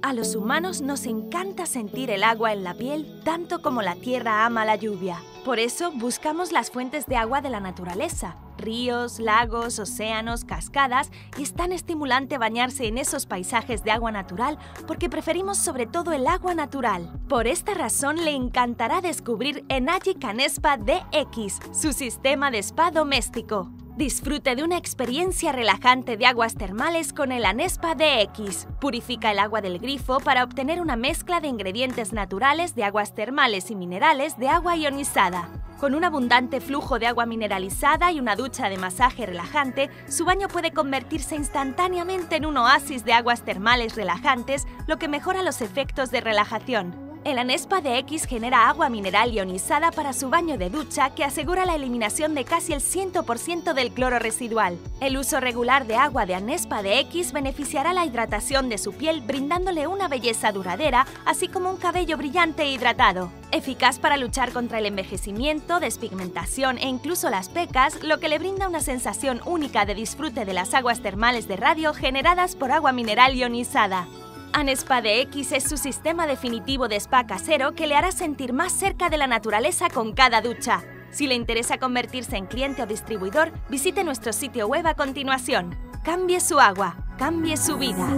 A los humanos nos encanta sentir el agua en la piel tanto como la tierra ama la lluvia. Por eso buscamos las fuentes de agua de la naturaleza, ríos, lagos, océanos, cascadas, y es tan estimulante bañarse en esos paisajes de agua natural porque preferimos sobre todo el agua natural. Por esta razón le encantará descubrir Enaji Canespa DX, su sistema de spa doméstico. Disfrute de una experiencia relajante de aguas termales con el Anespa DX. Purifica el agua del grifo para obtener una mezcla de ingredientes naturales de aguas termales y minerales de agua ionizada. Con un abundante flujo de agua mineralizada y una ducha de masaje relajante, su baño puede convertirse instantáneamente en un oasis de aguas termales relajantes, lo que mejora los efectos de relajación. El Anespa DX genera agua mineral ionizada para su baño de ducha que asegura la eliminación de casi el 100% del cloro residual. El uso regular de agua de Anespa DX beneficiará la hidratación de su piel brindándole una belleza duradera, así como un cabello brillante e hidratado. Eficaz para luchar contra el envejecimiento, despigmentación e incluso las pecas, lo que le brinda una sensación única de disfrute de las aguas termales de radio generadas por agua mineral ionizada. Anespa DX es su sistema definitivo de spa casero que le hará sentir más cerca de la naturaleza con cada ducha. Si le interesa convertirse en cliente o distribuidor, visite nuestro sitio web a continuación. Cambie su agua, cambie su vida.